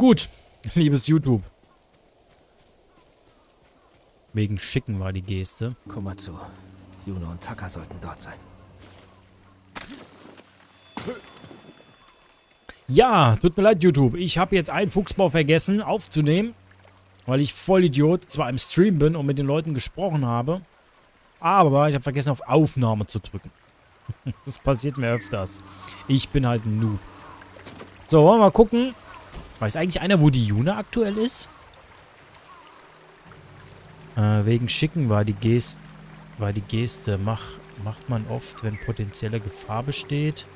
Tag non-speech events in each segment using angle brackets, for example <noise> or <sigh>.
Gut, liebes YouTube. Wegen Schicken war die Geste. Komm mal zu. Juno und Taka sollten dort sein. Ja, tut mir leid, YouTube. Ich habe jetzt einen Fuchsbau vergessen aufzunehmen, weil ich voll Idiot zwar im Stream bin und mit den Leuten gesprochen habe, aber ich habe vergessen, auf Aufnahme zu drücken. <laughs> Das passiert mir öfters. Ich bin halt ein Noob. So, wollen wir mal gucken. Weiß eigentlich einer, wo die Juna aktuell ist? Äh, wegen Schicken war die Geste, war die Geste. Mach, macht man oft, wenn potenzielle Gefahr besteht.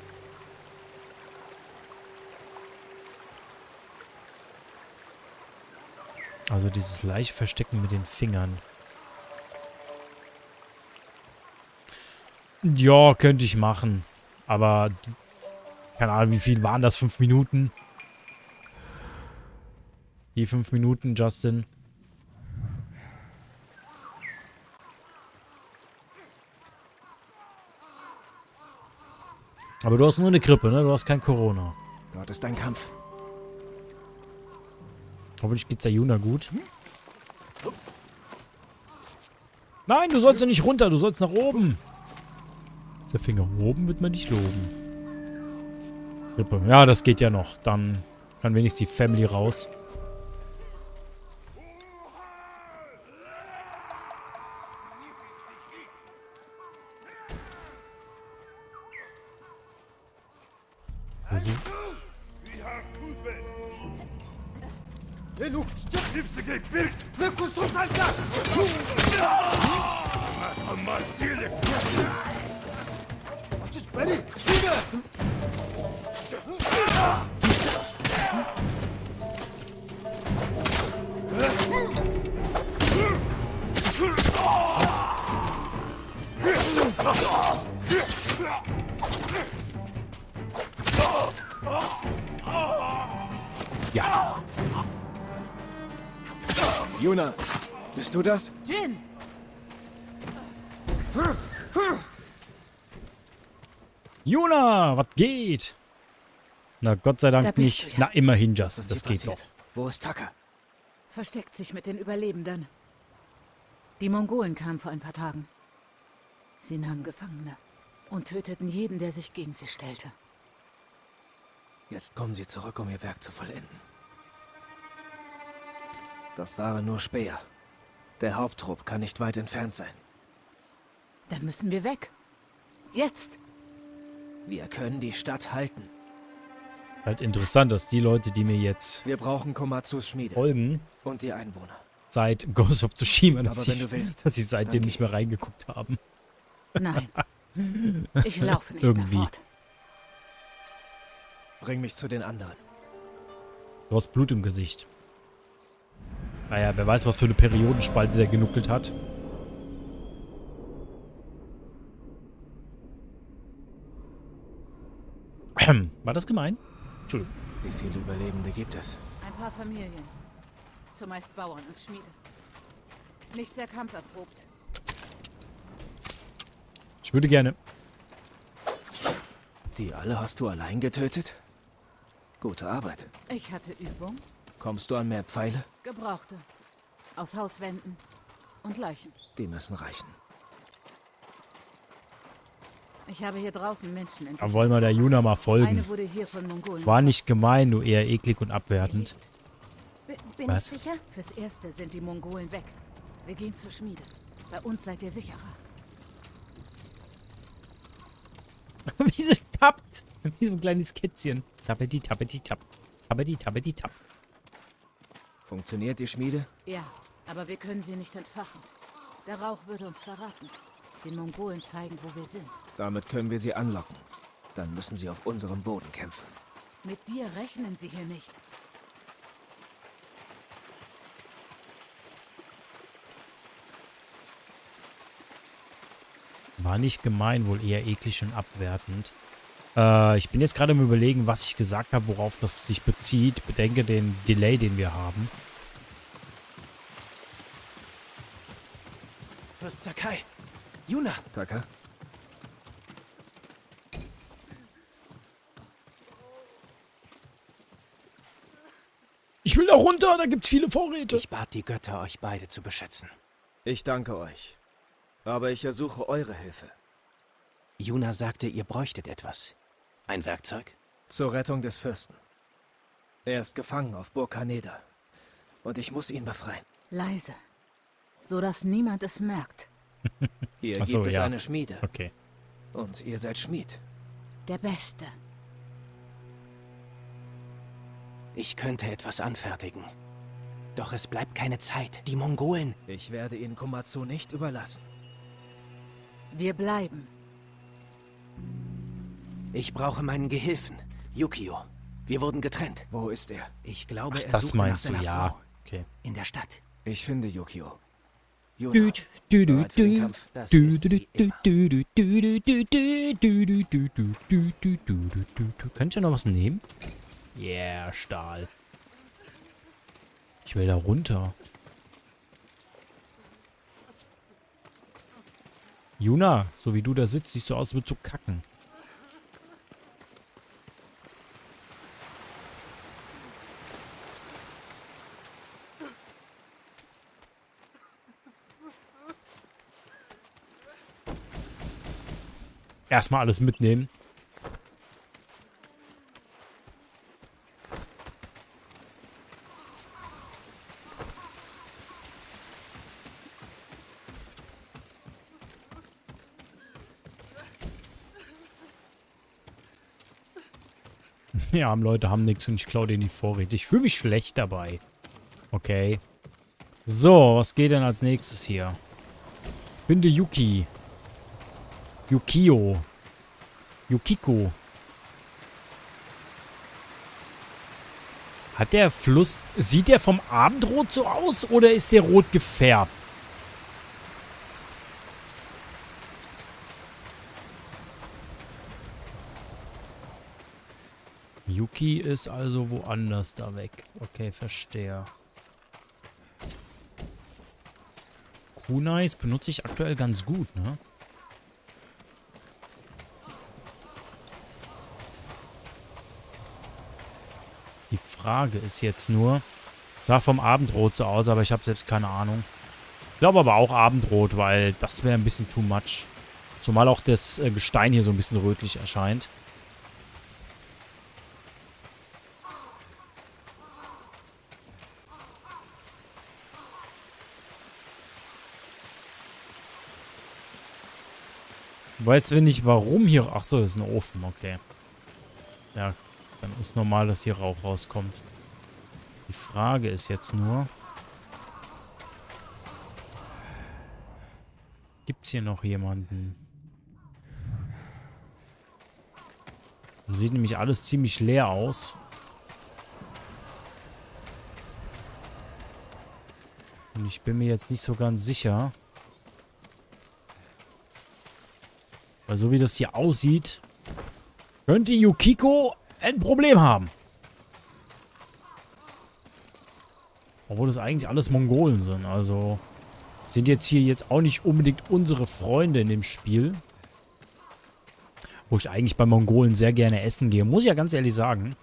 Also dieses leicht Verstecken mit den Fingern. Ja, könnte ich machen. Aber keine Ahnung, wie viel waren das? Fünf Minuten? Die fünf Minuten, Justin. Aber du hast nur eine Grippe, ne? Du hast kein Corona. Dort ist ein Kampf. Hoffentlich geht's der Juna gut. Nein, du sollst ja nicht runter, du sollst nach oben. Der Finger oben wird man nicht loben. Rippe. Ja, das geht ja noch. Dann kann wenigstens die Family raus. Also, Ja. Juna, bist du das? Jin! Juna, was geht? Na, Gott sei Da Dank nicht. ja. Na, immerhin, Just. Das geht passiert? doch. Wo ist Taka? Versteckt sich mit den Überlebenden. Die Mongolen kamen vor ein paar Tagen. Sie nahmen Gefangene und töteten jeden, der sich gegen sie stellte. Jetzt kommen sie zurück, um ihr Werk zu vollenden. Das waren nur Speer. Der Haupttrupp kann nicht weit entfernt sein. Dann müssen wir weg. Jetzt! Wir können die Stadt halten. Ist halt interessant, dass die Leute, die mir jetzt Wir brauchen Komatsus Schmiede folgen, und die Einwohner. seit Ghost of Tsushima, dass, Aber sie, wenn du willst, dass sie seitdem nicht mehr reingeguckt haben. Nein. <laughs> Ich laufe nicht Irgendwie. mehr fort. Bring mich zu den anderen. Du hast Blut im Gesicht. Naja, wer weiß, was für eine Periodenspalte der genuckelt hat. <clears throat> War das gemein? Entschuldigung. Wie viele Überlebende gibt es? Ein paar Familien. Zumeist Bauern und Schmiede. Nicht sehr kampferprobt. Ich würde gerne. Die alle hast du allein getötet? Gute Arbeit. Ich hatte Übung, Kommst du an mehr Pfeile? Gebrauchte. Aus Hauswänden und Leichen. Die müssen reichen. Ich habe hier draußen Menschen in Da sich. wollen wir der Juna mal folgen. Eine wurde hier von Mongolen. War nicht gemein, nur eher eklig und abwertend. Bin Was? ich sicher? Fürs Erste sind die Mongolen weg. Wir gehen zur Schmiede. Bei uns seid ihr sicherer. <laughs> Wie sie tappt. Wie so ein kleines Kätzchen. Tappeti, tappeti, tapp. Tappeti, tappeti, tapp. Funktioniert die Schmiede? Ja, aber wir können sie nicht entfachen. Der Rauch würde uns verraten. Den Mongolen zeigen, wo wir sind. Damit können wir sie anlocken. Dann müssen sie auf unserem Boden kämpfen. Mit dir rechnen sie hier nicht. War nicht gemein, wohl eher eklig und abwertend. Äh, ich bin jetzt gerade im Überlegen, was ich gesagt habe, worauf das sich bezieht. Bedenke den Delay, den wir haben. Das ist Sakai. Yuna. Taka. Ich will da runter, da gibt's viele Vorräte. Ich bat die Götter, euch beide zu beschützen. Ich danke euch. Aber ich ersuche eure Hilfe. Juna sagte, ihr bräuchtet etwas. Ein Werkzeug? Zur Rettung des Fürsten. Er ist gefangen auf Burg Haneda. Und ich muss ihn befreien. Leise. So dass niemand es merkt. <laughs> Hier so, gibt es ja. eine Schmiede. Okay. Und ihr seid Schmied. Der Beste. Ich könnte etwas anfertigen. Doch es bleibt keine Zeit. Die Mongolen. Ich werde ihn Komatsu nicht überlassen. Wir bleiben. Ich brauche meinen Gehilfen, Yukio. Wir wurden getrennt. Wo ist er? Ich glaube, Ach, er das meinst nach du, ja. Frau. Okay. In der Stadt. Ich finde Yukio. Juna, du, du, du, das Könnt ihr noch was nehmen? Yeah, Stahl. Ich will da runter. Juna, so wie du da sitzt, siehst du aus, als würdest du kacken. Erstmal alles mitnehmen. <laughs> Ja, Leute haben nichts und ich klaue denen die Vorräte. Ich fühle mich schlecht dabei. Okay. So, was geht denn als nächstes hier? Finde Yuki. Yukio. Yukiko. Hat der Fluss... Sieht der vom Abendrot so aus oder ist der rot gefärbt? Yuki ist also woanders da weg. Okay, verstehe. Kunais benutze ich aktuell ganz gut, ne? Die Frage ist jetzt nur, sah vom Abendrot so aus, aber ich habe selbst keine Ahnung. Ich glaube aber auch Abendrot, weil das wäre ein bisschen too much. Zumal auch das äh, Gestein hier so ein bisschen rötlich erscheint. Weiß wenn nicht warum hier... Ach so, das ist ein Ofen, okay. Ja, dann ist normal, dass hier Rauch rauskommt. Die Frage ist jetzt nur... Gibt's hier noch jemanden? Sieht nämlich alles ziemlich leer aus. Und ich bin mir jetzt nicht so ganz sicher. Weil so wie das hier aussieht, könnte Yukiko ein Problem haben. Obwohl das eigentlich alles Mongolen sind. Also sind jetzt hier jetzt auch nicht unbedingt unsere Freunde in dem Spiel. Wo ich eigentlich bei Mongolen sehr gerne essen gehe. Muss ich ja ganz ehrlich sagen.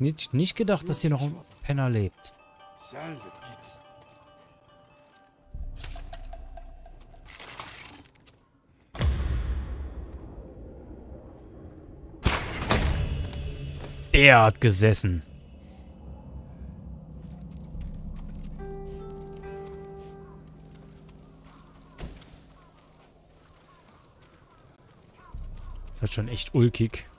Nicht, nicht gedacht, dass hier noch ein Penner lebt. Der hat gesessen. Das ist schon echt ulkig.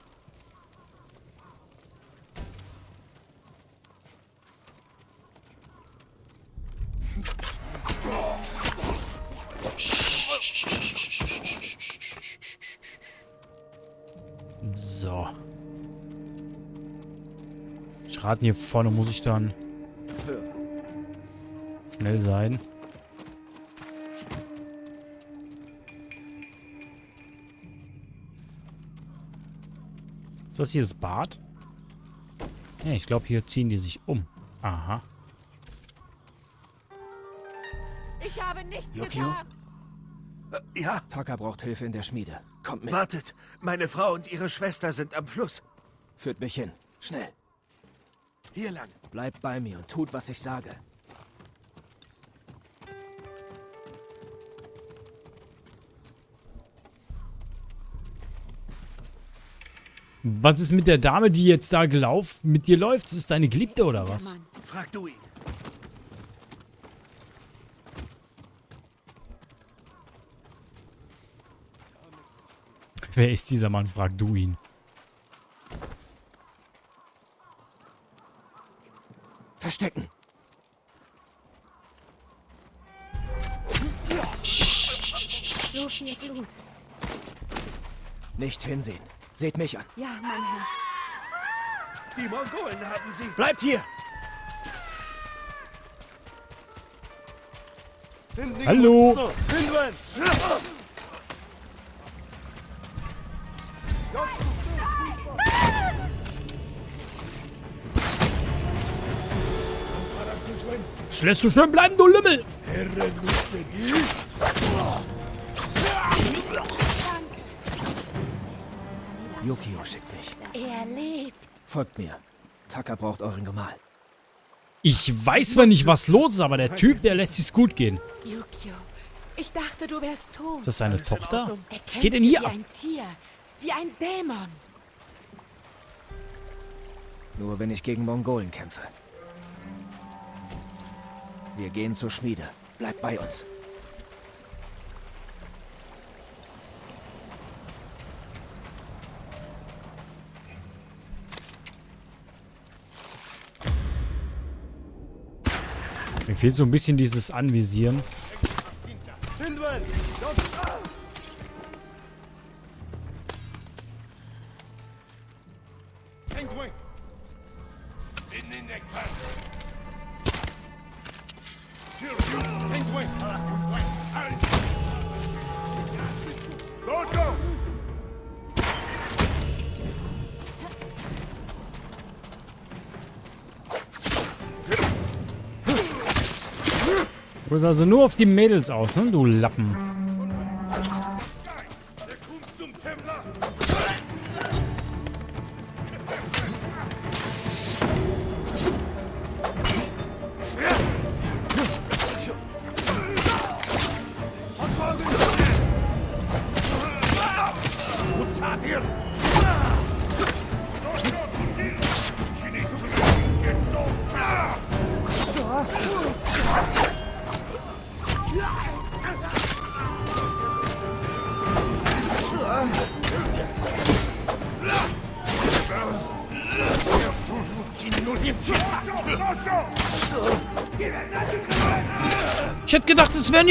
Rate hier vorne muss ich dann schnell sein. Ist das hier das Bad? Ja, ich glaube, hier ziehen die sich um. Aha. Ich habe nichts Yukio? getan. Äh, Ja, Taka braucht Hilfe in der Schmiede. Kommt mit. wartet. Meine Frau und ihre Schwester sind am Fluss. Führt mich hin. Schnell. Hier lang. Bleibt bei mir und tut, was ich sage. Was ist mit der Dame, die jetzt da gelaufen mit dir läuft? Ist es deine Geliebte oder was? Frag du ihn. Wer ist dieser Mann? Frag du ihn. Nicht hinsehen. Seht mich an. Ja, mein Herr. Die Mongolen haben sie. Bleibt hier! Hallo? Das lässt du schön bleiben, du Lümmel! Yukio schickt mich. Er lebt. Folgt mir. Taka braucht euren Gemahl. Ich weiß zwar nicht, was los ist, aber der Typ, der lässt sich's gut gehen. Yukio, ich dachte, du wärst tot. Ist das seine Alles Tochter? Er Was geht denn hier wie ab? ein Tier, wie ein Dämon. Nur wenn ich gegen Mongolen kämpfe. Wir gehen zur Schmiede. Bleibt bei uns. Mir fehlt so ein bisschen dieses Anvisieren. Du bist also nur auf die Mädels aus, ne, du Lappen.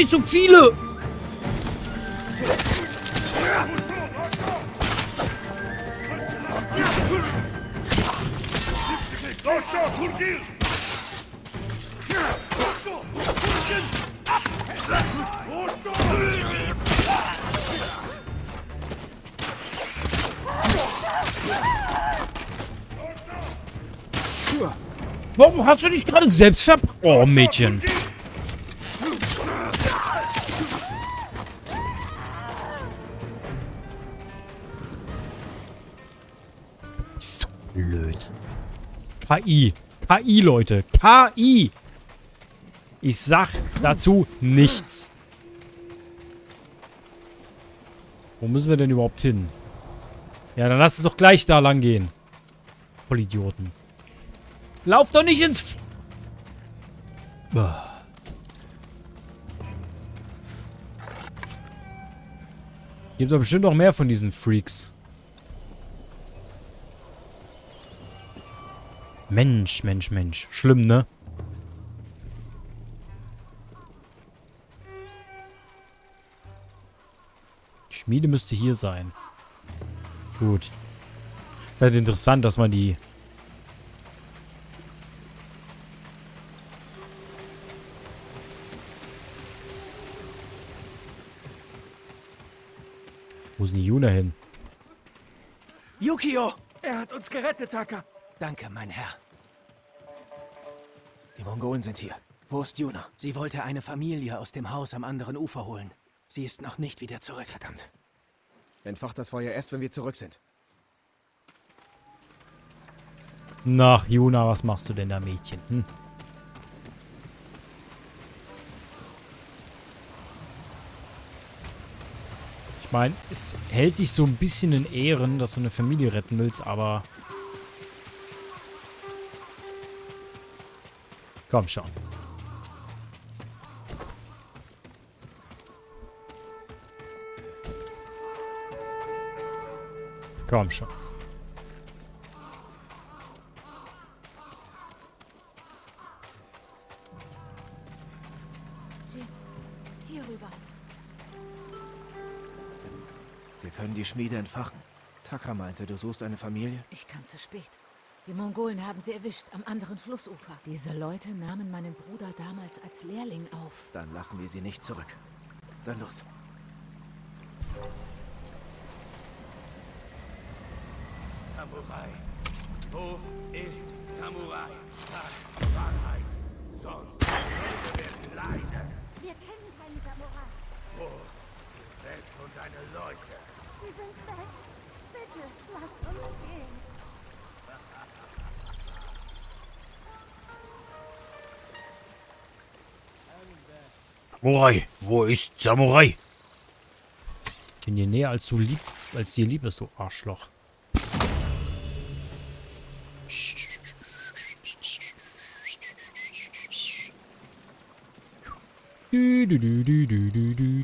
Nicht so viele. Warum hast du dich gerade selbst ver... Oh, Mädchen. KI. KI, Leute. KI. Ich sag dazu nichts. Wo müssen wir denn überhaupt hin? Ja, dann lass es doch gleich da lang gehen. Vollidioten. Lauf doch nicht ins... Bah. Gibt doch bestimmt noch mehr von diesen Freaks. Mensch, Mensch, Mensch. Schlimm, ne? Die Schmiede müsste hier sein. Gut. Ist halt interessant, dass man die... Wo ist denn die Juna hin? Yukio! Er hat uns gerettet, Taka. Danke, mein Herr. Die Mongolen sind hier. Wo ist Juna? Sie wollte eine Familie aus dem Haus am anderen Ufer holen. Sie ist noch nicht wieder zurück. Verdammt. Entfacht das Feuer erst, wenn wir zurück sind. Na, Juna, was machst du denn da, Mädchen? Hm? Ich meine, es hält dich so ein bisschen in Ehren, dass du eine Familie retten willst, aber... Komm schon. Komm schon. Jim, hier rüber. Wir können die Schmiede entfachen. Taka meinte, du suchst eine Familie? Ich kam zu spät. Die Mongolen haben sie erwischt, am anderen Flussufer. Diese Leute nahmen meinen Bruder damals als Lehrling auf. Dann lassen wir sie nicht zurück. Dann los. Samurai, wo ist Samurai? Ich bin dir näher als du lieb, als dir lieb ist, du Arschloch. Du, du, du, du, du, du,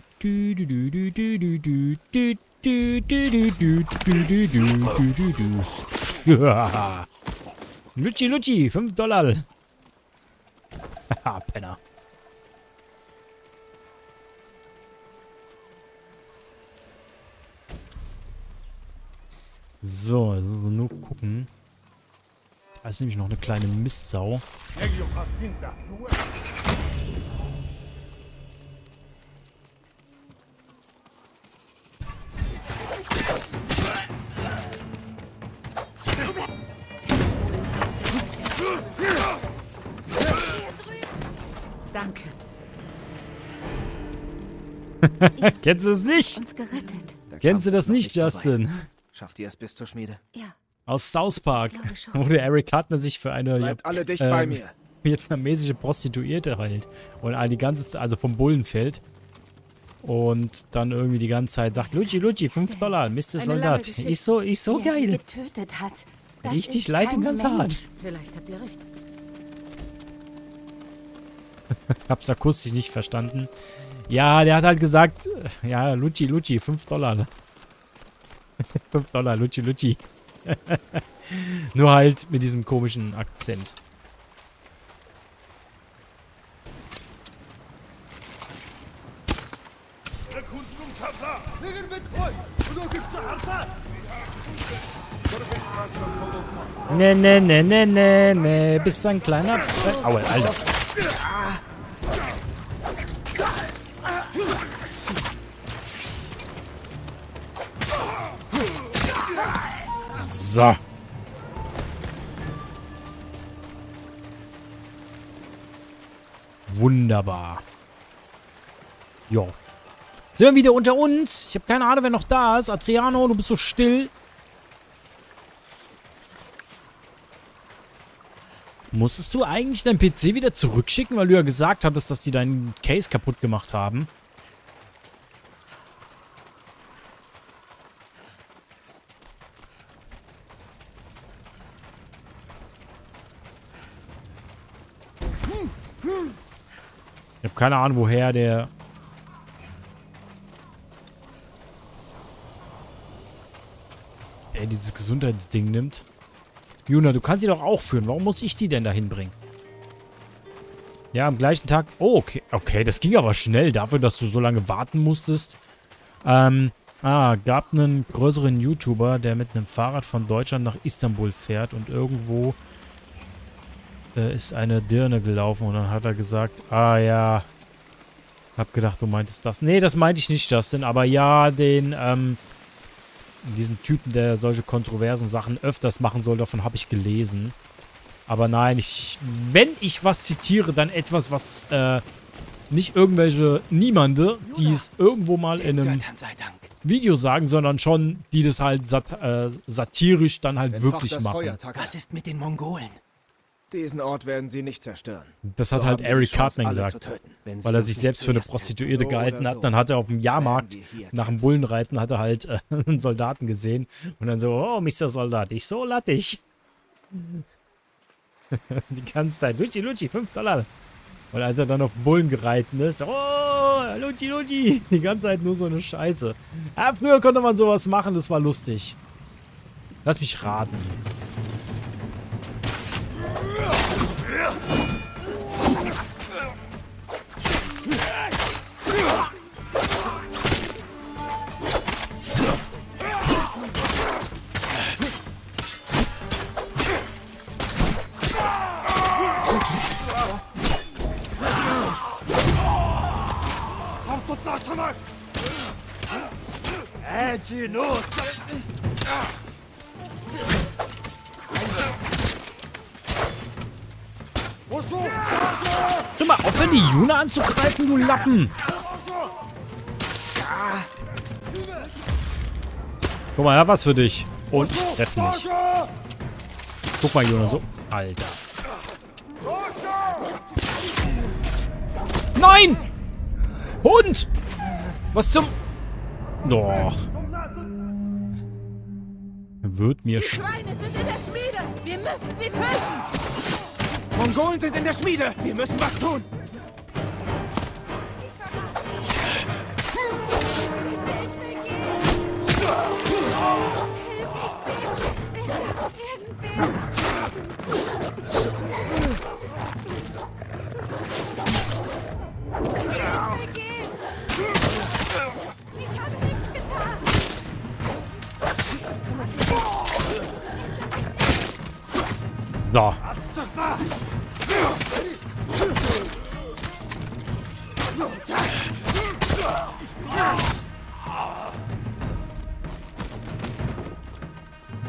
So, jetzt müssen wir nur gucken. Da ist nämlich noch eine kleine Mistsau. Danke. Kennst du es nicht? Uns gerettet. Der Kennst du das nicht, vorbei. Schafft ihr es bis zur Schmiede? Ja, Aus South Park, wo der Eric Cartner sich für eine Bleibt alle dicht ähm, bei mir. vietnamesische Prostituierte hält. Und all die ganze Zeit, also vom Bullen fällt. Und dann irgendwie die ganze Zeit sagt, Luigi, Luigi, 5 Dollar, Mr. Soldat. Ich so, ich so geil. getötet hat. Das Richtig ist leid und ganz Mensch. hart. Vielleicht habt ihr recht. <laughs> Hab's akustisch nicht verstanden. Ja, der hat halt gesagt, äh, ja, Luigi, Luigi, 5 Dollar. <laughs> ne? 5 Dollar, Luigi, Luigi. <laughs> Nur halt mit diesem komischen Akzent. Ne, ne, ne, ne, ne, ne. Bist ein kleiner... Aua, Alter. So. Wunderbar. Jo. Sind wir wieder unter uns? Ich habe keine Ahnung, wer noch da ist. Adriano, du bist so still. Musstest du eigentlich deinen PC wieder zurückschicken, weil du ja gesagt hattest, dass die deinen Case kaputt gemacht haben? Keine Ahnung, woher der... Der dieses Gesundheitsding nimmt. Juna, du kannst sie doch auch führen. Warum muss ich die denn dahin bringen? Ja, am gleichen Tag... Oh, okay. Okay, das ging aber schnell dafür, dass du so lange warten musstest. Ähm, ah, gab einen größeren YouTuber, der mit einem Fahrrad von Deutschland nach Istanbul fährt und irgendwo äh, ist eine Dirne gelaufen und dann hat er gesagt, ah ja, hab gedacht, du meintest das. Nee, das meinte ich nicht, Justin, aber ja, den, ähm, diesen Typen, der solche kontroversen Sachen öfters machen soll, davon habe ich gelesen. Aber nein, ich, wenn ich was zitiere, dann etwas, was äh, nicht irgendwelche Niemande, die es irgendwo mal in einem. Video sagen, sondern schon, die das halt sat äh, satirisch dann halt wirklich das machen. Was ist mit den Mongolen? Diesen Ort werden sie nicht zerstören. Das hat So halt Eric Cartman gesagt. Weil er sich selbst für eine Prostituierte So gehalten oder hat. so Dann hat er auf dem Jahrmarkt nach dem Bullenreiten hat er halt äh, <laughs> einen Soldaten gesehen. Und dann so, oh, Mr. Soldat, ich so lattig. <laughs> Die ganze Zeit, Luci, Luci, 5 Dollar. Und als er dann auf den Bullen gereiten ist, oh, Luci, Luci. <laughs> Die ganze Zeit nur so eine Scheiße. Ja, früher konnte man sowas machen, das war lustig. Lass mich raten. Lappen. Guck mal, ja, was für dich. Und ich treffe nicht. Guck mal, Juna, so. Alter. Nein! Hund! Was zum... Doch. Wird mir... sch- Schweine sind in der Schmiede! Wir müssen sie töten! Mongolen sind in der Schmiede. Wir müssen was tun.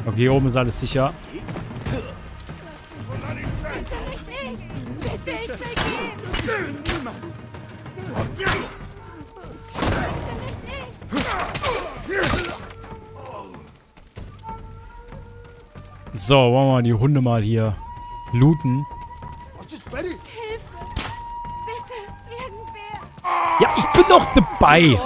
Okay, hier oben ist alles sicher. So, wollen wir mal die Hunde mal hier looten. Hilfe! Bitte, irgendwer! Ja, ich bin doch dabei.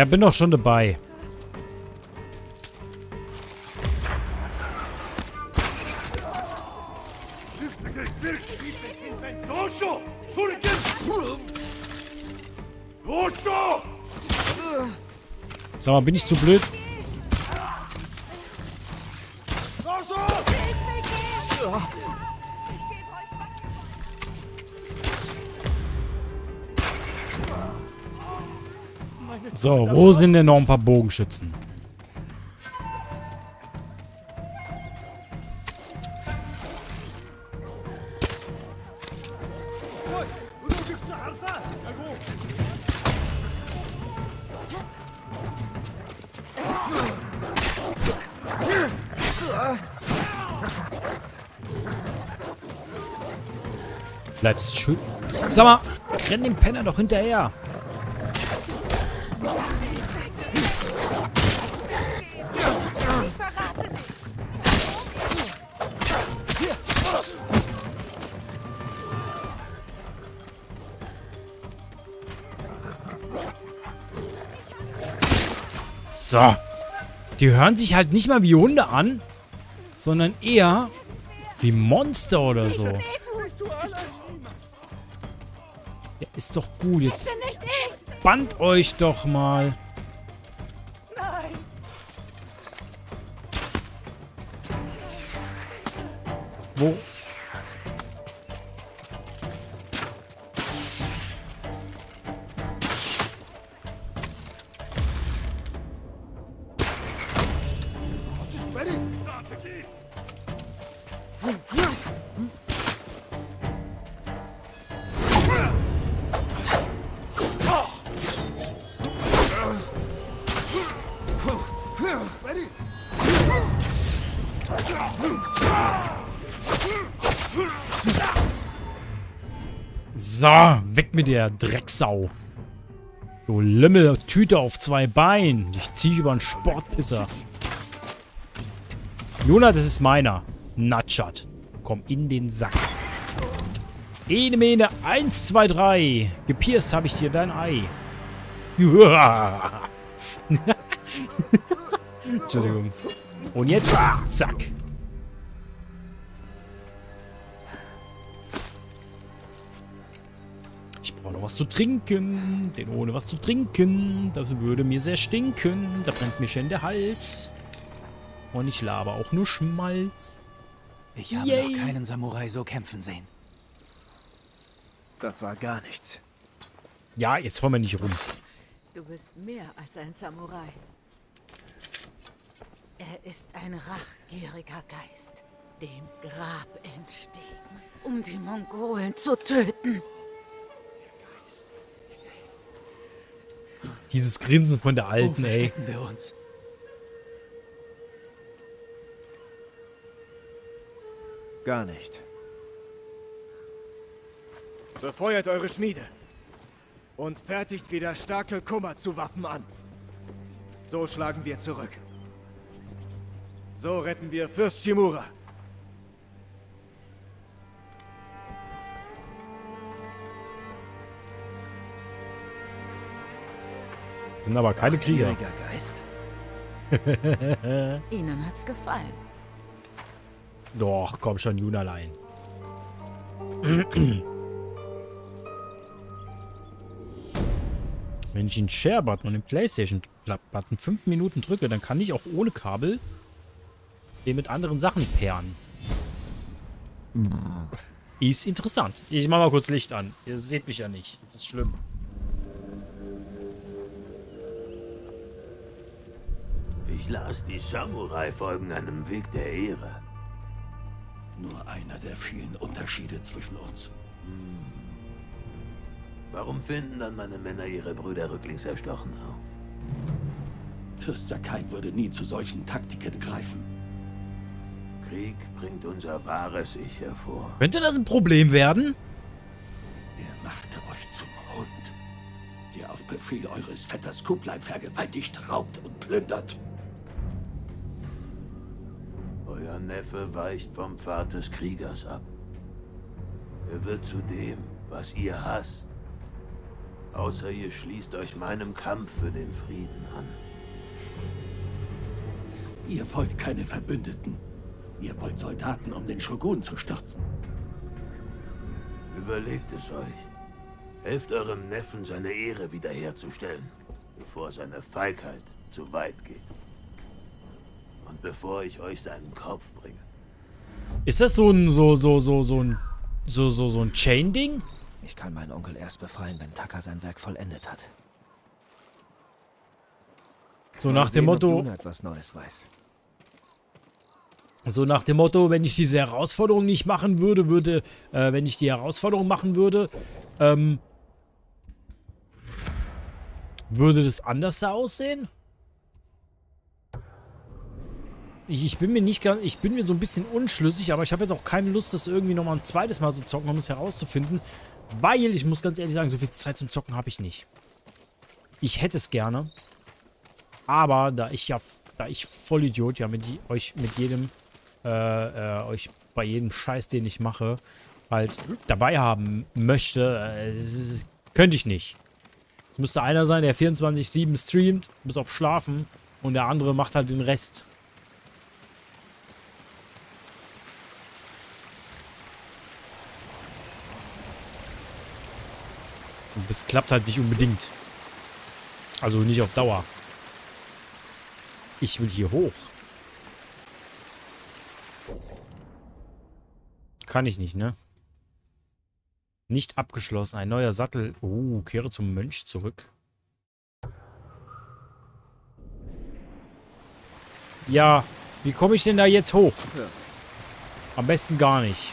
Ja, bin doch schon dabei. Sag mal, bin ich zu blöd? So, wo sind denn noch ein paar Bogenschützen? Bleibst schön. Sag mal, renn dem Penner doch hinterher. Ich verrate dich! So. Die hören sich halt nicht mal wie Hunde an, sondern eher wie Monster oder so. Wehtun! Ja, ist doch gut. Jetzt Bitte nicht ich! spannt euch doch mal. Mit der Drecksau. Du Lümmel, Tüte auf zwei Beinen. Ich zieh über einen Sportpisser. Jona, das ist meiner. Natschat. Komm in den Sack. Ene Mene, 1, 2, 3. Gepierst habe ich dir dein Ei. <laughs> Entschuldigung. Und jetzt, zack. Ich brauche noch was zu trinken. Denn ohne was zu trinken, das würde mir sehr stinken. Da brennt mir schon der Hals. Und ich laber auch nur Schmalz. Ich habe Yay. noch keinen Samurai so kämpfen sehen. Das war gar nichts. Ja, jetzt wollen wir nicht rum. Du bist mehr als ein Samurai. Er ist ein rachgieriger Geist, dem Grab entstiegen, um die Mongolen zu töten. Dieses Grinsen von der Wo Alten, ey. verstecken wir uns? Gar nicht. Befeuert eure Schmiede. Und fertigt wieder starke Kummer zu Waffen an. So schlagen wir zurück. So retten wir Fürst Shimura. Sind aber keine Krieger. Gieriger Geist. <laughs> Ihnen hat's gefallen. Doch, komm schon, Junalein. <clears throat> Wenn ich den Share-Button und den Playstation-Button 5 Minuten drücke, dann kann ich auch ohne Kabel den mit anderen Sachen pairen. Ist interessant. Ich mach mal kurz Licht an. Ihr seht mich ja nicht. Das ist schlimm. Ich las, die Samurai folgen einem Weg der Ehre. Nur einer der vielen Unterschiede zwischen uns. Warum finden dann meine Männer ihre Brüder rücklings erstochen auf? Fürst Sakai würde nie zu solchen Taktiken greifen. Krieg bringt unser wahres Ich hervor. Könnte das ein Problem werden? Er machte euch zum Hund, der auf Befehl eures Vetters Kublai vergewaltigt, raubt und plündert. Neffe weicht vom Pfad des Kriegers ab. Er wird zu dem, was ihr hasst. Außer ihr schließt euch meinem Kampf für den Frieden an. Ihr wollt keine Verbündeten. Ihr wollt Soldaten, um den Shogun zu stürzen. Überlegt es euch. Helft eurem Neffen, seine Ehre wiederherzustellen, bevor seine Feigheit zu weit geht. Und bevor ich euch seinen Kopf bringe. Ist das so ein, so, so, so, so ein, so, so, so ein Chain-Ding? Ich kann meinen Onkel erst befreien, wenn Taka sein Werk vollendet hat. So Mal nach dem Motto, etwas Neues weiß. so nach dem Motto, wenn ich diese Herausforderung nicht machen würde, würde, äh, wenn ich die Herausforderung machen würde, ähm, würde das anders aussehen? Ich, ich bin mir nicht ganz, ich bin mir so ein bisschen unschlüssig, aber ich habe jetzt auch keine Lust, das irgendwie nochmal ein zweites Mal zu zocken, um es herauszufinden, weil, ich muss ganz ehrlich sagen, so viel Zeit zum Zocken habe ich nicht. Ich hätte es gerne, aber da ich ja, da ich Vollidiot ja mit euch, mit jedem, äh, äh, euch bei jedem Scheiß, den ich mache, halt dabei haben möchte, äh, könnte ich nicht. Es müsste einer sein, der 24-7 streamt, bis auf Schlafen, und der andere macht halt den Rest. Das klappt halt nicht unbedingt. Also nicht auf Dauer. Ich will hier hoch. Kann ich nicht, ne? Nicht abgeschlossen. Ein neuer Sattel. Oh, kehre zum Mönch zurück. Ja, wie komme ich denn da jetzt hoch? Am besten gar nicht.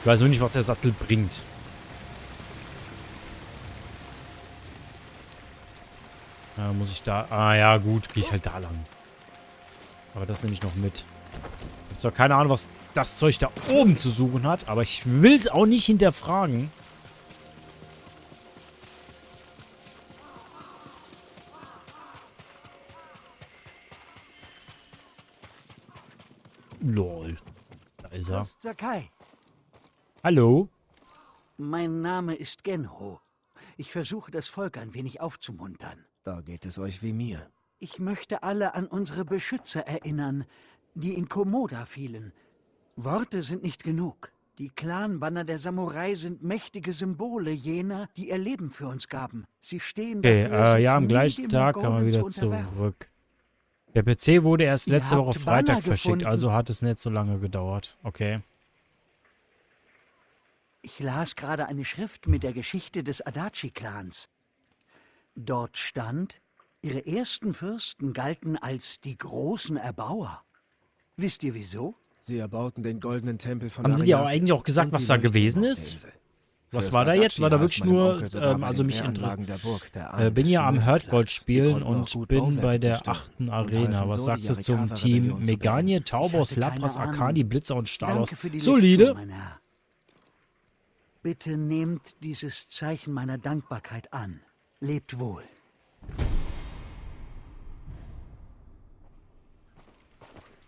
Ich weiß nur nicht, was der Sattel bringt. Ja, muss ich da... Ah ja, gut, gehe ich halt da lang. Aber das nehme ich noch mit. Ich habe zwar keine Ahnung, was das Zeug da oben zu suchen hat, aber ich will es auch nicht hinterfragen. Lol. Da ist er. Hallo? mein Name ist Genho. Ich versuche das Volk ein wenig aufzumuntern. Da geht es euch wie mir. Ich möchte alle an unsere Beschützer erinnern, die in Komoda fielen. Worte sind nicht genug. Die Clanbanner der Samurai sind mächtige Symbole jener, die ihr Leben für uns gaben. Sie stehen Okay, dafür, äh, ja, am gleichen Tag man Mongolen wieder zu zurück. Der PC wurde erst letzte Woche Freitag Banner verschickt, gefunden. also hat es nicht so lange gedauert. Okay. Ich las gerade eine Schrift mit der Geschichte des Adachi-Clans. Dort stand, ihre ersten Fürsten galten als die großen Erbauer. Wisst ihr wieso? Sie erbauten den goldenen Tempel von Haben sie dir Ariake auch eigentlich auch gesagt, was da gewesen ist? Was war da jetzt? Adachi War da wirklich nur, ähm, also mich der Äh, bin ja am. Hurtgold Sie spielen und bin bei der achten Arena. Was sagst du zum Team Meganie. Taubos, Lapras, Ahnung. Blitzer und Stalos? Solide. Bitte nehmt dieses Zeichen meiner Dankbarkeit an. Lebt wohl.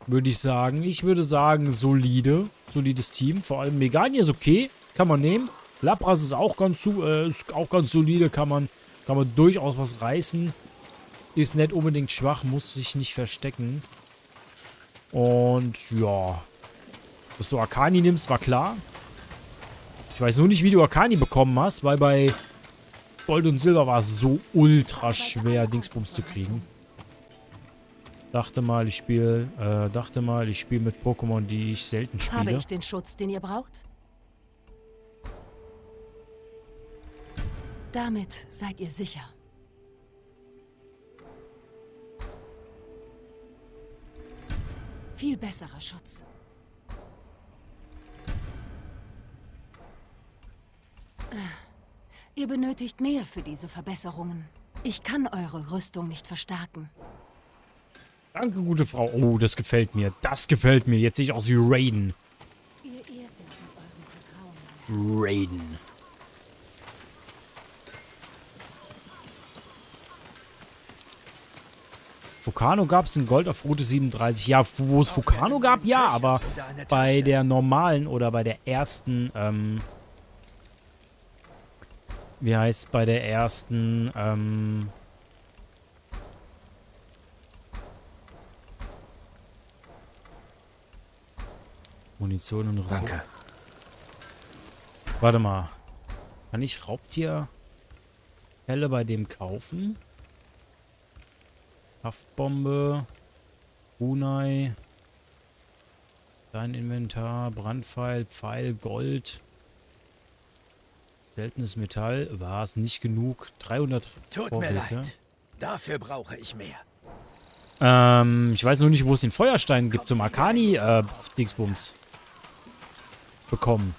Würde ich sagen. Ich würde sagen, solide. Solides Team. Vor allem Meganie ist okay. Kann man nehmen. Lapras ist auch ganz, äh, ist auch ganz solide. Kann man, kann man durchaus was reißen. Ist nicht unbedingt schwach. Muss sich nicht verstecken. Und ja. Dass du Akani nimmst, war klar. Ich weiß nur nicht, wie du Akani bekommen hast, weil bei Gold und Silber war es so ultra schwer, Dingsbums zu kriegen. Dachte mal, ich spiele, äh, dachte mal, ich spiele mit Pokémon, die ich selten Habe spiele. ich den Schutz, den ihr braucht? Damit seid ihr sicher. Viel besserer Schutz. Ihr benötigt mehr für diese Verbesserungen. Ich kann eure Rüstung nicht verstärken. Danke, gute Frau. Oh, das gefällt mir. Das gefällt mir. Jetzt sehe ich aus wie Raiden. Ihr ehrt mich mit eurem Vertrauen. Raiden. Fukano gab es in Gold auf Route 37. Ja, wo es Fukano gab, ja, aber bei der normalen oder bei der ersten, ähm, wie heißt bei der ersten, ähm, Munition und Ressourcen. Danke. Warte mal. Kann ich Raubtierfälle bei dem kaufen? Haftbombe. Unai. Dein Inventar. Brandpfeil. Pfeil. Gold. Seltenes Metall. War es nicht genug? 300 Tut Vorräte. mir leid. Dafür brauche ich mehr. Ähm, ich weiß nur nicht, wo es den Feuerstein gibt zum Arcani, äh, Dingsbums. Bekommen.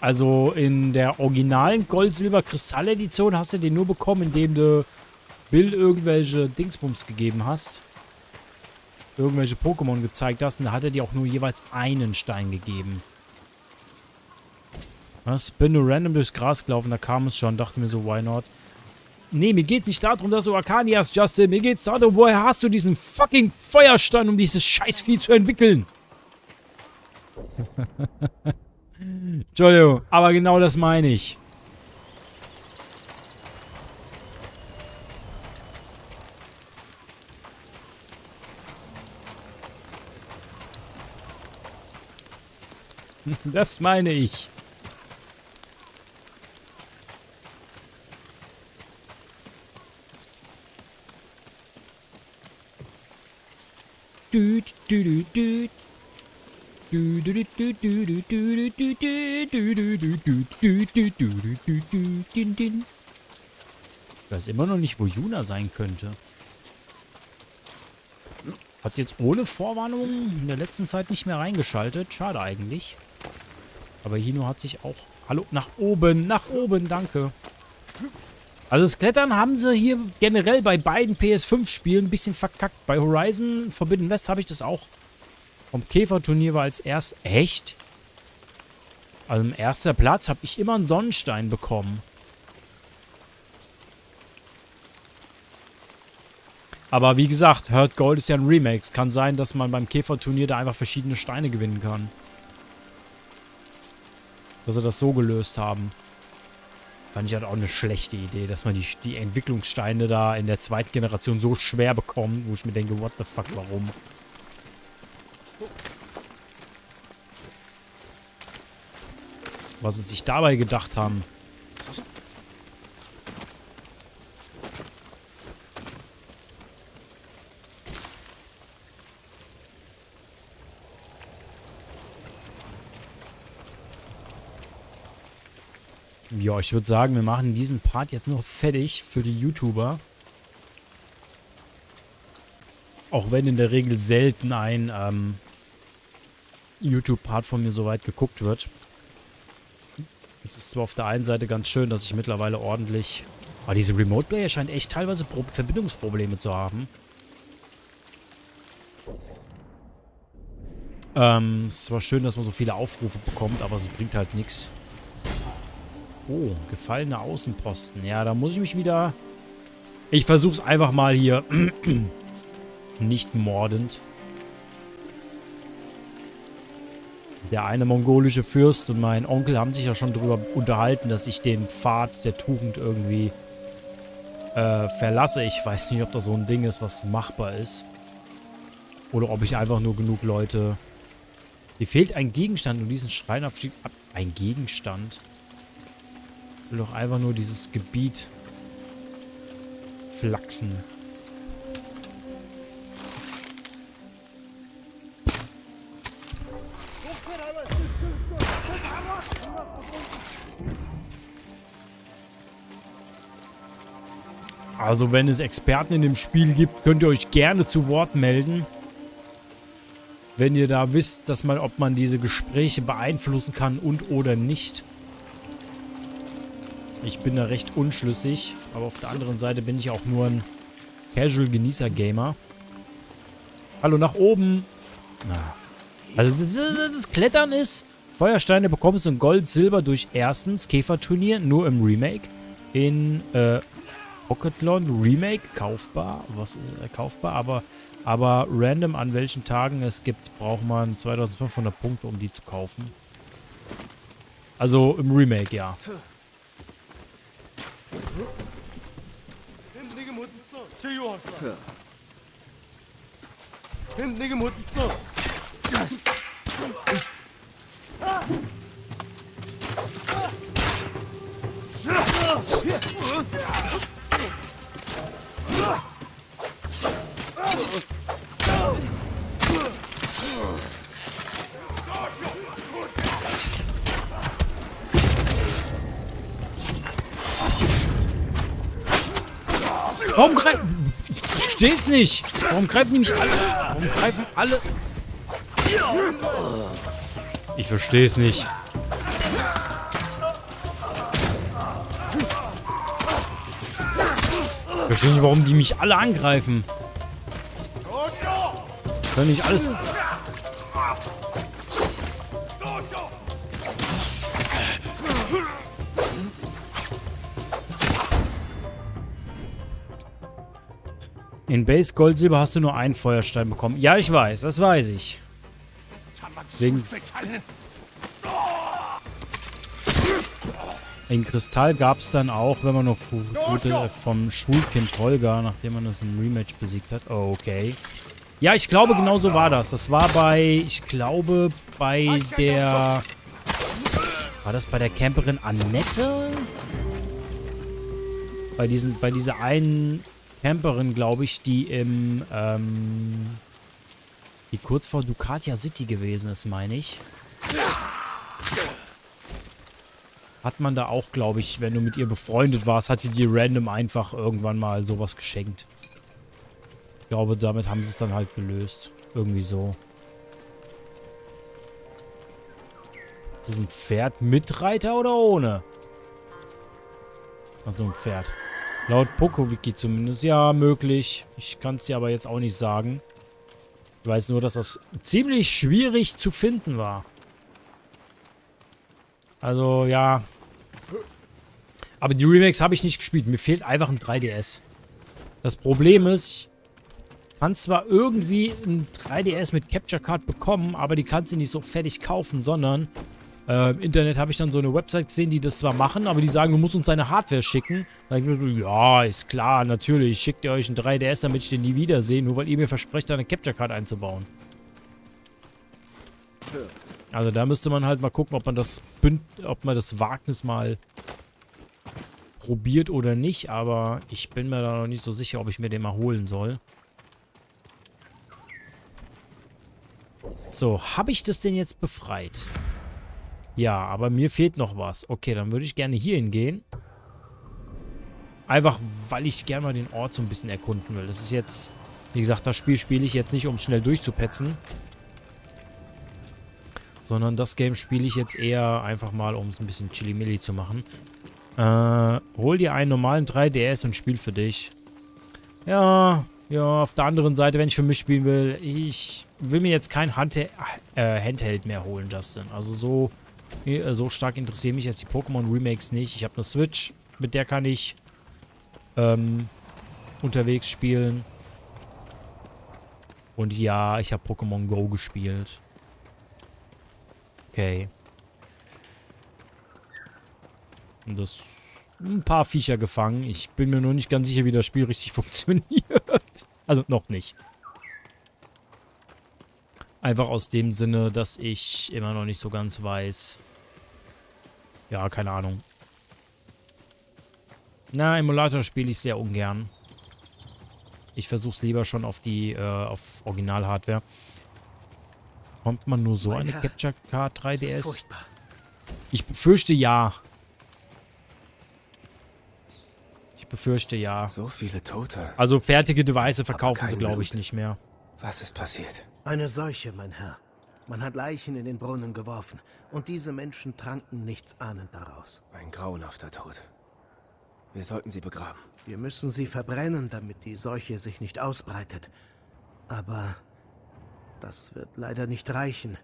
Also in der originalen Gold-Silber-Kristall-Edition hast du den nur bekommen, indem du Bill irgendwelche Dingsbums gegeben hast. Irgendwelche Pokémon gezeigt hast und da hat er dir auch nur jeweils einen Stein gegeben. Was? Bin nur random durchs Gras gelaufen, da kam es schon, dachte mir so, why not? Nee, mir geht's nicht darum, dass du Arcani hast, Justin. Mir geht's darum, woher hast du diesen fucking Feuerstein, um dieses Scheißvieh zu entwickeln? <laughs> Entschuldigung, aber genau das meine ich. <laughs> Das meine ich. Düt, din, din. Ich weiß immer noch nicht, wo Juna sein könnte. Hat jetzt ohne Vorwarnung in der letzten Zeit nicht mehr reingeschaltet. Schade eigentlich. Aber Hino hat sich auch... Hallo, nach oben, nach oben, danke. Also das Klettern haben sie hier generell bei beiden PS5-Spielen ein bisschen verkackt. Bei Horizon Forbidden West habe ich das auch. Vom Käferturnier war als erst... Echt? Also im ersten Platz habe ich immer einen Sonnenstein bekommen. Aber wie gesagt, Hurt Gold ist ja ein Remake. Es kann sein, dass man beim Käferturnier da einfach verschiedene Steine gewinnen kann. Dass sie das so gelöst haben. Fand ich halt auch eine schlechte Idee, dass man die, die Entwicklungssteine da in der zweiten Generation so schwer bekommt, wo ich mir denke, what the fuck, warum? Was sie sich dabei gedacht haben. Ja, ich würde sagen, wir machen diesen Part jetzt noch fertig für die YouTuber. Auch wenn in der Regel selten ein ähm, YouTube-Part von mir so weit geguckt wird. Es ist zwar auf der einen Seite ganz schön, dass ich mittlerweile ordentlich... Aber diese Remote Player scheint echt teilweise Pro Verbindungsprobleme zu haben. Ähm, es ist zwar schön, dass man so viele Aufrufe bekommt, aber es bringt halt nichts. Oh, gefallene Außenposten. Ja, da muss ich mich wieder... Ich versuch's einfach mal hier. <clears throat> Nicht mordend. Der eine mongolische Fürst und mein Onkel haben sich ja schon darüber unterhalten, dass ich den Pfad der Tugend irgendwie äh, verlasse. Ich weiß nicht, ob das so ein Ding ist, was machbar ist. Oder ob ich einfach nur genug Leute... Mir fehlt ein Gegenstand, um diesen. Ab ein Gegenstand? Will doch einfach nur dieses Gebiet flachsen. Also wenn es Experten in dem Spiel gibt, könnt ihr euch gerne zu Wort melden. Wenn ihr da wisst, dass man, ob man diese Gespräche beeinflussen kann und oder nicht. Ich bin da recht unschlüssig, aber auf der anderen Seite bin ich auch nur ein Casual-Genießer-Gamer. Hallo, nach oben. Also das, das Klettern ist, Feuersteine bekommst du in Gold, Silber durch erstens Käferturnier, nur im Remake. In äh, Rocketlon Remake kaufbar, was äh, kaufbar, aber aber random an welchen Tagen es gibt, braucht man 2500 Punkte, um die zu kaufen. Also im Remake, ja. 햄 내게 못 있어? 제이와사. 그. 햄 내게 못 있어? Warum greifen... Ich versteh's nicht. Warum greifen die mich alle... Warum greifen alle... Ich versteh's nicht. Ich verstehe nicht, warum die mich alle angreifen. Können nicht alles... In Base Gold Silber hast du nur einen Feuerstein bekommen. Ja, ich weiß, das weiß ich. Deswegen... In Kristall gab es dann auch, wenn man noch gute vom Schulkind Holger, nachdem man das im Rematch besiegt hat. Oh, okay. Ja, ich glaube, genau so war das. Das war bei, ich glaube, bei der... War das bei der Camperin Annette? Bei diesen, bei dieser einen Camperin, glaube ich, die im, ähm, die kurz vor Ducatia City gewesen ist, meine ich. Hat man da auch, glaube ich, wenn du mit ihr befreundet warst, hat die dir random einfach irgendwann mal sowas geschenkt. Ich glaube, damit haben sie es dann halt gelöst. Irgendwie so. Das ist ein Pferd mit Reiter oder ohne? Also ein Pferd. Laut PokoWiki zumindest. Ja, möglich. Ich kann es dir aber jetzt auch nicht sagen. Ich weiß nur, dass das ziemlich schwierig zu finden war. Also, ja. Aber die Remakes habe ich nicht gespielt. Mir fehlt einfach ein 3DS. Das Problem ist, ich kann zwar irgendwie ein 3DS mit Capture Card bekommen, aber die kannst du nicht so fertig kaufen, sondern äh, Im Internet habe ich dann so eine Website gesehen, die das zwar machen, aber die sagen, du musst uns deine Hardware schicken. Da ich mir so, ja, ist klar, natürlich. Schickt ihr euch ein 3DS, damit ich den nie wiedersehe, nur weil ihr mir versprecht, da eine Capture Card einzubauen. Also da müsste man halt mal gucken, ob man das Bünd ob man das Wagnis mal probiert oder nicht, aber ich bin mir da noch nicht so sicher, ob ich mir den mal holen soll. So, habe ich das denn jetzt befreit? Ja, aber mir fehlt noch was. Okay, dann würde ich gerne hier hingehen. Einfach, weil ich gerne mal den Ort so ein bisschen erkunden will. Das ist jetzt, wie gesagt, das Spiel spiele ich jetzt nicht, um schnell durchzupetzen. Sondern das Game spiele ich jetzt eher einfach mal, um es ein bisschen chili-milli zu machen. Äh, hol dir einen normalen 3DS und spiel für dich. Ja, ja, auf der anderen Seite, wenn ich für mich spielen will, ich will mir jetzt kein Hand äh, Handheld mehr holen, Justin. Also so so stark interessieren mich jetzt die Pokémon Remakes nicht. Ich habe eine Switch, mit der kann ich ähm, unterwegs spielen. Und ja, ich habe Pokémon Go gespielt. Okay. Und das ein paar Viecher gefangen. Ich bin mir nur nicht ganz sicher, wie das Spiel richtig <laughs> funktioniert. Also noch nicht. Einfach aus dem Sinne, dass ich immer noch nicht so ganz weiß. Ja, keine Ahnung. Na, Emulator spiele ich sehr ungern. Ich versuche es lieber schon auf die, äh, auf Original-Hardware. Kommt man nur so eine Capture Card 3DS? Ich befürchte ja. Ich befürchte ja. So viele Tote. Also fertige Devices verkaufen sie, glaube ich, nicht mehr. Was ist passiert? Eine Seuche, mein Herr. Man hat Leichen in den Brunnen geworfen und diese Menschen tranken nichts ahnend daraus. Ein grauenhafter Tod. Wir sollten sie begraben. Wir müssen sie verbrennen, damit die Seuche sich nicht ausbreitet. Aber das wird leider nicht reichen.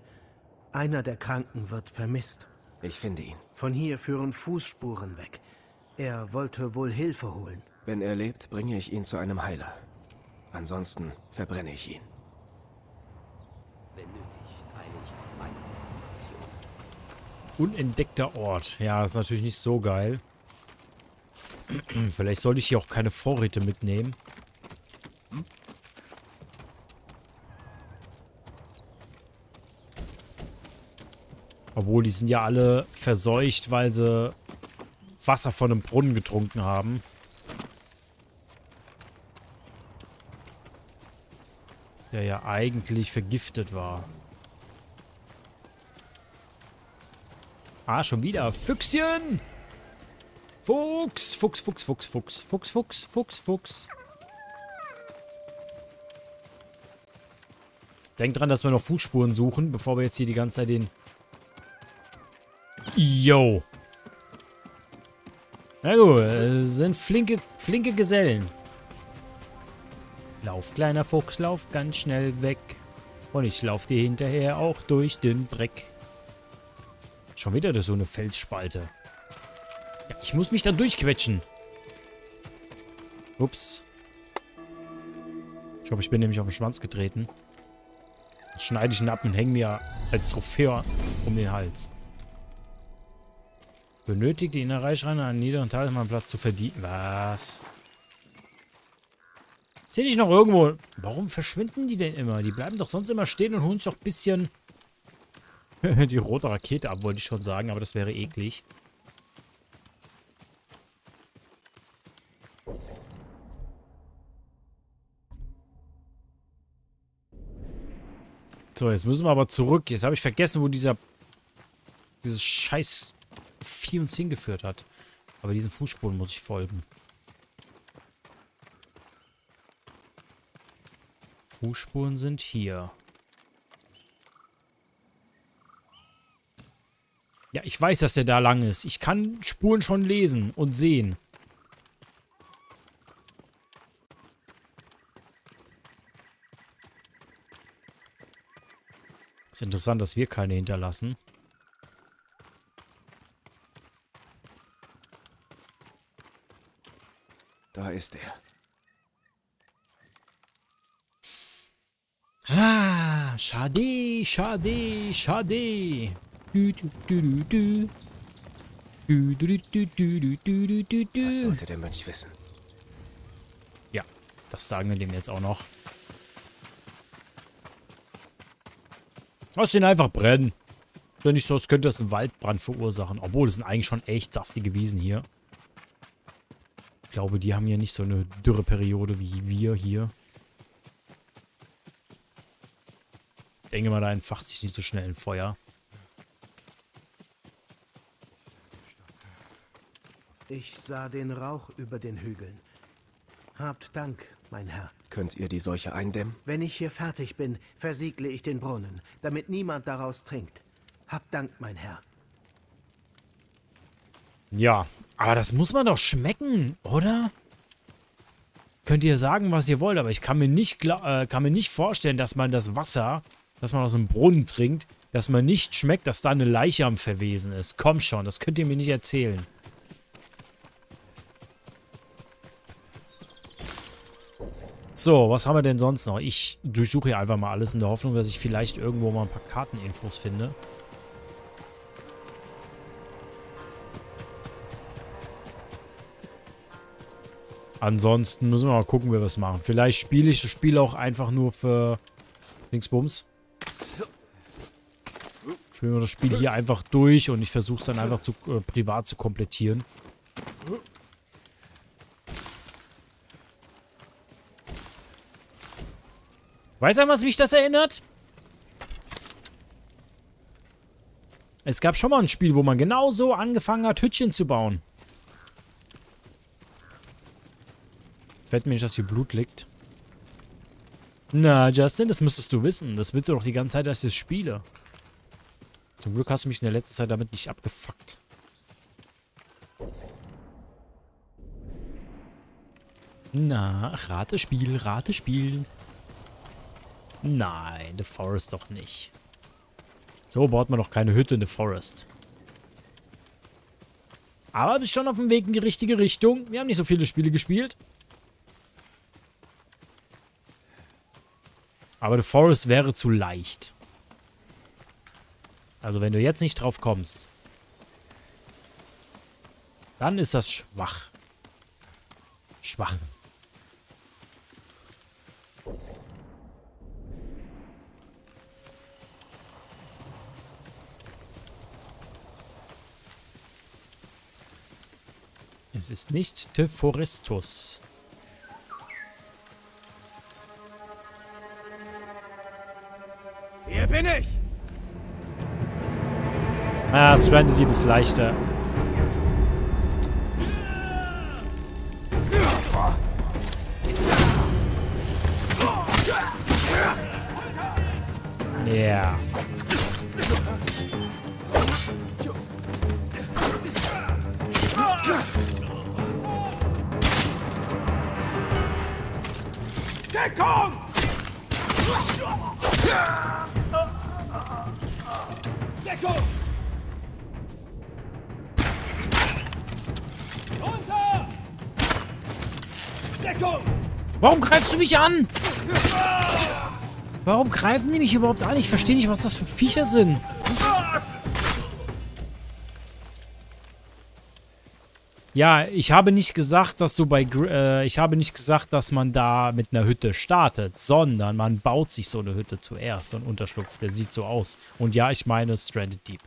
Einer der Kranken wird vermisst. Ich finde ihn. Von hier führen Fußspuren weg. Er wollte wohl Hilfe holen. Wenn er lebt, bringe ich ihn zu einem Heiler. Ansonsten verbrenne ich ihn. Unentdeckter Ort. Ja, ist natürlich nicht so geil. <clears throat> Vielleicht sollte ich hier auch keine Vorräte mitnehmen. Obwohl, die sind ja alle verseucht, weil sie Wasser von einem Brunnen getrunken haben. Der ja eigentlich vergiftet war. Ah, schon wieder. Füchschen! Fuchs! Fuchs, Fuchs, Fuchs, Fuchs. Fuchs, Fuchs, Fuchs, Fuchs. Denkt dran, dass wir noch Fußspuren suchen, bevor wir jetzt hier die ganze Zeit den... Yo! Na gut, sind flinke, flinke Gesellen. Lauf, kleiner Fuchs, lauf ganz schnell weg. Und ich lauf dir hinterher auch durch den Dreck. Schon wieder so eine Felsspalte. Ja, ich muss mich da durchquetschen. Ups. Ich hoffe, ich bin nämlich auf den Schwanz getreten. Jetzt schneide ich ihn ab und hänge mir als Trophäe um den Hals. Benötigt die Innerreichreine einen niederen Talismanplatz zu verdienen. Was? Sehe ich noch irgendwo... Warum verschwinden die denn immer? Die bleiben doch sonst immer stehen und holen sich doch ein bisschen <laughs> die rote Rakete ab, wollte ich schon sagen, aber das wäre eklig. So, jetzt müssen wir aber zurück. Jetzt habe ich vergessen, wo dieser dieses scheiß Vieh uns hingeführt hat. Aber diesen Fußspuren muss ich folgen. Fußspuren sind hier. Ja, ich weiß, dass der da lang ist. Ich kann Spuren schon lesen und sehen. Ist interessant, dass wir keine hinterlassen. Da ist er. Schade, schade, schade. Du, du, du, du, du. Du. Das sollte der Mönch wissen. Ja, das sagen wir dem jetzt auch noch. Lass ihn einfach brennen. Ist ja nicht so, als könnte das einen Waldbrand verursachen. Obwohl, es sind eigentlich schon echt saftige Wiesen hier. Ich glaube, die haben ja nicht so eine Dürreperiode wie wir hier. Denke mal, da entfacht sich nicht so schnell ein Feuer. Ich sah den Rauch über den Hügeln. Habt Dank, mein Herr. Könnt ihr die Seuche eindämmen? Wenn ich hier fertig bin, versiegle ich den Brunnen, damit niemand daraus trinkt. Habt Dank, mein Herr. Ja, aber das muss man doch schmecken, oder? Könnt ihr sagen, was ihr wollt, aber ich kann mir nicht, äh, kann mir nicht vorstellen, dass man das Wasser, das man aus dem Brunnen trinkt, dass man nicht schmeckt, dass da eine Leiche am Verwesen ist. Komm schon, das könnt ihr mir nicht erzählen. So, was haben wir denn sonst noch? Ich durchsuche hier einfach mal alles in der Hoffnung, dass ich vielleicht irgendwo mal ein paar Karteninfos finde. Ansonsten müssen wir mal gucken, wie wir es machen. Vielleicht spiele ich das Spiel auch einfach nur für Linksbums. Spielen wir das Spiel hier einfach durch und ich versuche es dann einfach zu, äh, privat zu komplettieren. Weiß er, was mich das erinnert? Es gab schon mal ein Spiel, wo man genauso angefangen hat, Hütchen zu bauen. Fällt mir nicht, dass hier Blut liegt. Na, Justin, das müsstest du wissen. Das willst du doch die ganze Zeit, dass ich das spiele. Zum Glück hast du mich in der letzten Zeit damit nicht abgefuckt. Na, Ratespiel, Ratespiel. Nein, The Forest doch nicht. So baut man doch keine Hütte in The Forest. Aber bist schon auf dem Weg in die richtige Richtung. Wir haben nicht so viele Spiele gespielt. Aber The Forest wäre zu leicht. Also wenn du jetzt nicht drauf kommst, dann ist das schwach. Schwach. Es ist nicht Teforestus. Hier bin ich! Ah, Stranded Deep ist leichter. Yeah. Deckung! Warum greifst du mich an? Warum greifen die mich überhaupt an? Ich verstehe nicht, was das für Viecher sind. Ja, ich habe nicht gesagt, dass du bei äh, ich habe nicht gesagt, dass man da mit einer Hütte startet, sondern man baut sich so eine Hütte zuerst, so ein Unterschlupf, der sieht so aus. Und ja, ich meine Stranded Deep.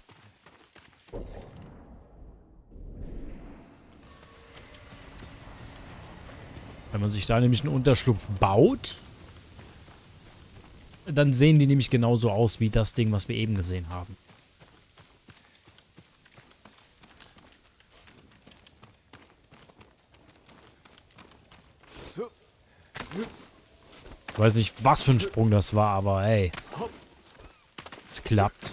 Wenn man sich da nämlich einen Unterschlupf baut, dann sehen die nämlich genauso aus wie das Ding, was wir eben gesehen haben. Ich weiß nicht, was für ein Sprung das war, aber hey. Es klappt.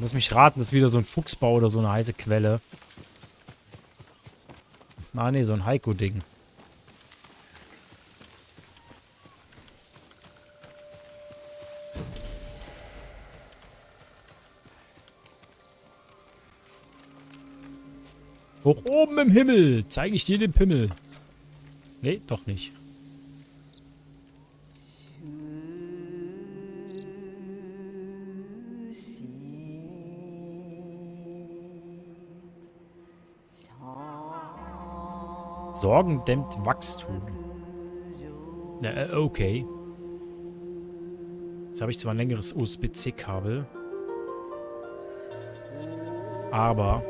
Lass mich raten, das ist wieder so ein Fuchsbau oder so eine heiße Quelle. Ah, ne, so ein Heiko-Ding. Hoch oben im Himmel zeige ich dir den Pimmel. Nee, doch nicht. Sorgen dämmt Wachstum. Na, äh, okay. Jetzt habe ich zwar ein längeres USB-C-Kabel. Aber...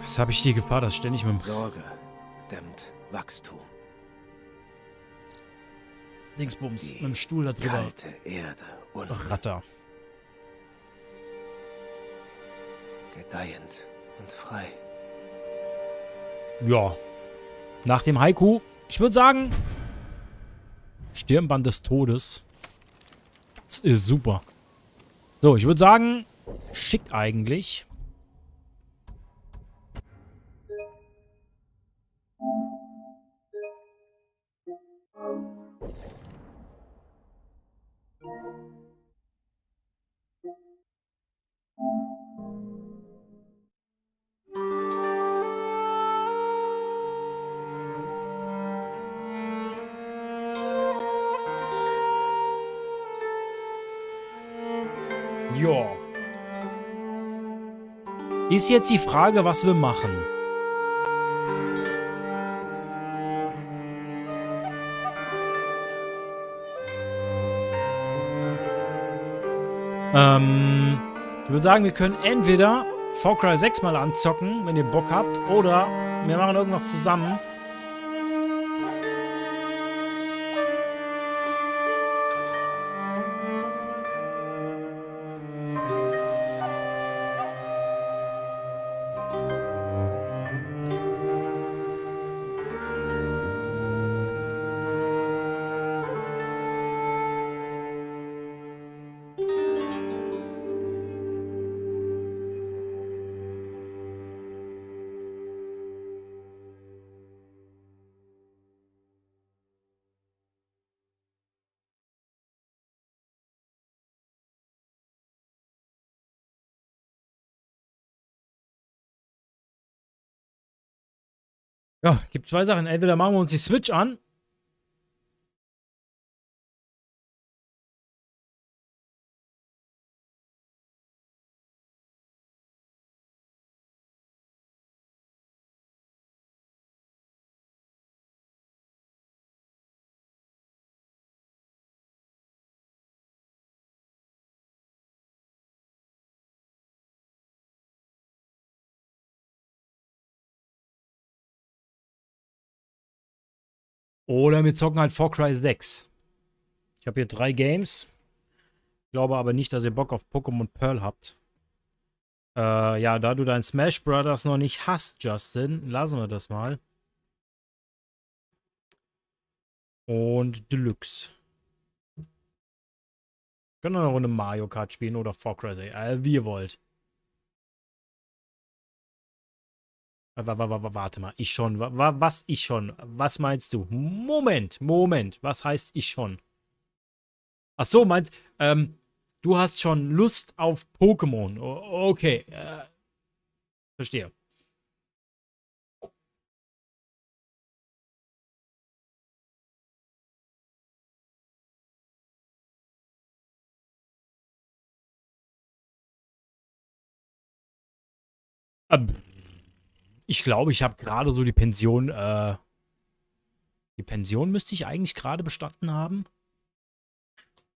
Jetzt habe ich die Gefahr, dass ständig mit dem... Sorge dämmt Wachstum. Dingsbums, mit dem Stuhl da drüber. Kalte Erde und Ratter. Gedeihend und frei. Ja. Nach dem Haiku, ich würde sagen, Stirnband des Todes. Das ist super. So, ich würde sagen, schick eigentlich. Ist jetzt die Frage, was wir machen. Ähm, ich würde sagen, wir können entweder Far Cry 6 mal anzocken, wenn ihr Bock habt, oder wir machen irgendwas zusammen. Ja, gibt zwei Sachen. Entweder machen wir uns die Switch an. Oder wir zocken halt Far Cry 6. Ich habe hier drei Games. Glaube aber nicht, dass ihr Bock auf Pokémon Pearl habt. Äh, ja, da du dein Smash Brothers noch nicht hast, Justin, lassen wir das mal. Und Deluxe. Können wir eine Runde Mario Kart spielen oder Far Cry 6. Äh, wie ihr wollt. Warte mal, ich schon. Was ich schon? Was meinst du? Moment, Moment. Was heißt ich schon? Ach so, meinst ähm, du hast schon Lust auf Pokémon. Okay. Äh, verstehe. Ähm. Ich glaube, ich habe gerade so die Pension, äh, die Pension müsste ich eigentlich gerade bestanden haben.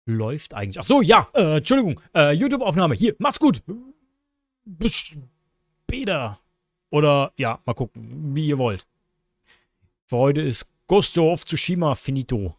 Läuft eigentlich. Ach so, ja, äh, Entschuldigung, äh, YouTube-Aufnahme. Hier, mach's gut. Bis später. Oder, ja, mal gucken, wie ihr wollt. Für heute ist Ghost of Tsushima finito.